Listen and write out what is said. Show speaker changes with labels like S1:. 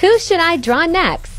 S1: Who should I draw next?